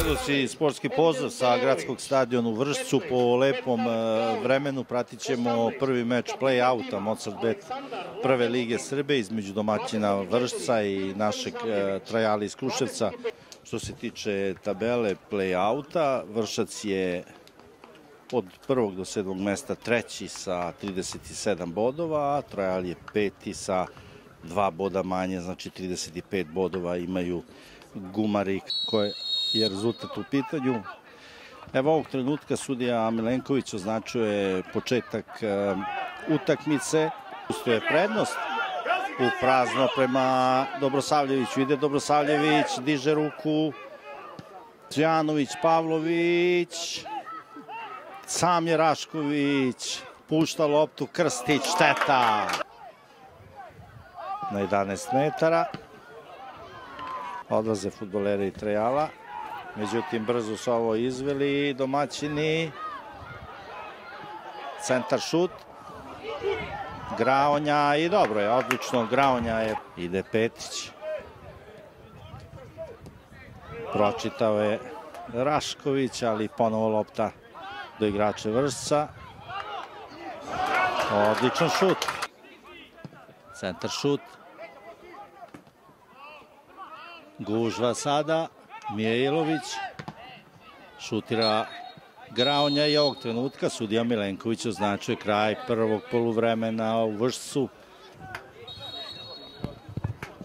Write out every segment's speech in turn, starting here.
Gledaoci sportski pozdrav sa gradskog stadiona u Vršcu. Po lepom e, vremenu pratit ćemo prvi meč play-outa Mozart Bet prve lige Srbe između domaćina Vršca i našeg e, trajali iz Kruševca. Što se tiče tabele play-outa, Vršac je od prvog do sedmog mesta treći sa 37 bodova, a Trajal je peti sa dva boda manje, znači 35 bodova imaju Gumari koje je rezultat u pitanju. Evo ovog trenutka sudija Milenković označuje početak uh, utakmice. Ustoje prednost u prazno prema Dobrosavljeviću. Ide Dobrosavljević, diže ruku. Đanović, Pavlović. Sam je Rašković. Pušta loptu, Krstić, šteta. Na 11 metara. Odlaze futboleri i Trejala. Međutim, brzo su ovo izveli domaćini. Centar šut. Graonja i dobro je, odlično. Graonja je, ide Petić. Pročitao je Rašković, ali ponovo lopta do igrača Vršca. Odličan šut. Centar šut. Gužva sada. Mijailović šutira Graonja i ovog trenutka sudija Milenković označuje kraj prvog poluvremena u Vršcu.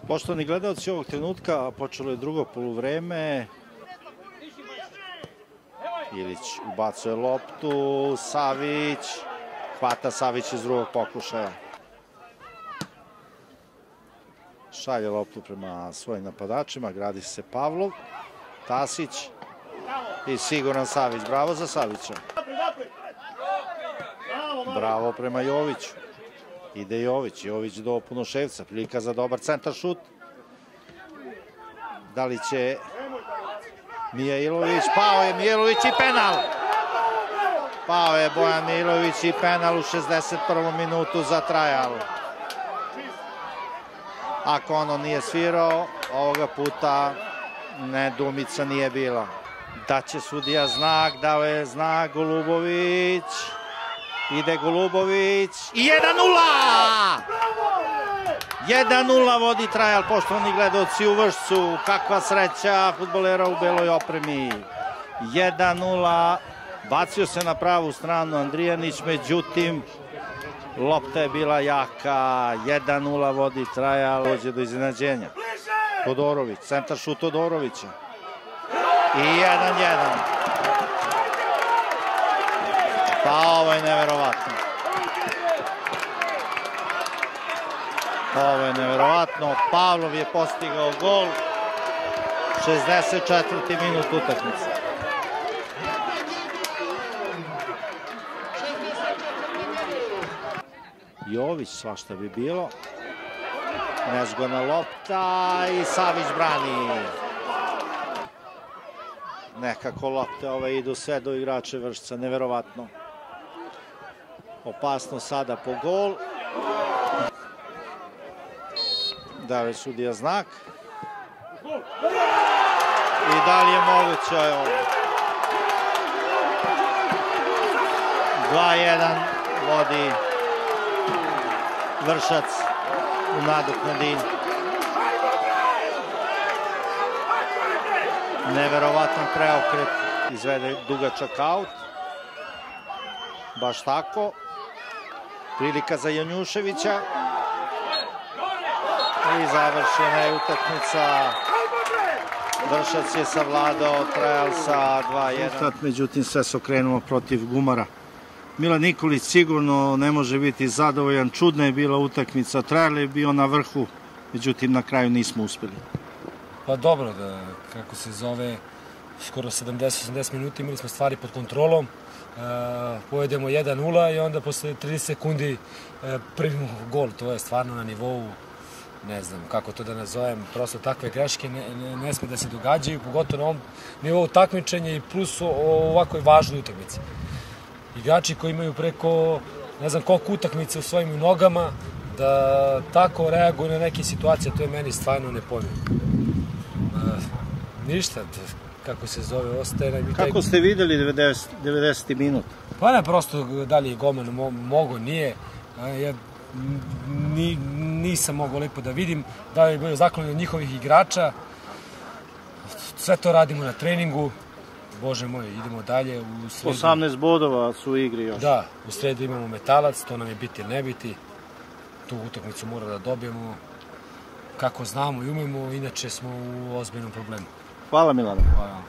Poštovani gledalci ovog trenutka počelo je drugo poluvreme. Ilić ubacuje loptu, Savić, hvata Savić iz drugog pokušaja. Šalje loptu prema svojim napadačima, gradi se Pavlov. Tasić i siguran Savić. Bravo za Savića. Bravo prema Joviću. Ide Jović. Jović do Punoševca. Prilika za dobar centar šut. Da li će Mijailović? Pao je Mijailović i penal. Pao je Bojan Mijailović i penal u 61. minutu za trajal. Ako ono nije svirao, ovoga puta nedumica nije bila. Da će sudija znak, dao je znak Golubović. Ide Golubović i 1-0! 1-0 vodi trajal, poštovani gledalci u Vršcu. Kakva sreća futbolera u beloj opremi. 1-0, bacio se na pravu stranu Andrijanić, međutim, lopta je bila jaka. 1-0 vodi trajal, dođe do iznenađenja. Todorović, centar šut Todorovića. I 1-1. Pa ovo je neverovatno. Ovo je neverovatno. Pavlov je postigao gol. 64. minut utakmice. Jović, svašta bi bilo. Nezgodna lopta i Savić brani. Nekako lopte ove idu sve do igrače Vršca, neverovatno. Opasno sada po gol. Dave sudija znak. I da li je moguće ovo? 2-1 vodi Vršac u nadoknadini. Neverovatan preokret izvede dugačak aut. Baš tako. Prilika za Janjuševića. I završena je utakmica. Vršac je savladao trajal sa 2-1. Međutim, sve se okrenulo protiv Gumara. Milan Nikolić sigurno ne može biti zadovoljan. Čudna je bila utakmica. Trajal je bio na vrhu, međutim na kraju nismo uspeli. Pa dobro, da, kako se zove, skoro 70-80 minuta imali smo stvari pod kontrolom. Uh, pojedemo 1-0 i onda posle 30 sekundi uh, primimo gol. To je stvarno na nivou ne znam kako to da nazovem, prosto takve greške ne, ne, ne sme da se događaju, pogotovo na ovom nivou takmičenja i plus o, o ovakvoj važnoj utakmici. Igrači koji imaju preko ne znam koliko utakmice u svojim nogama, da tako reaguju na neke situacije, to je meni stvarno nepojmljivo. E, ništa, kako se zove, ostaje nam i taj... Kako ste videli 90, 90. minut? Pa ne, prosto da li je golman mo, mogo, nije. A, Ja ni, nisam mogao lepo da vidim da li je bio zaklon od njihovih igrača. Sve to radimo na treningu. Bože moj, idemo dalje. U sredu, 18 bodova su u igri još. Da, u sredu imamo metalac, to nam je biti ili ne biti. Tu utakmicu mora da dobijemo kako znamo i umemo, inače smo u ozbiljnom problemu. Hvala Milana. Hvala.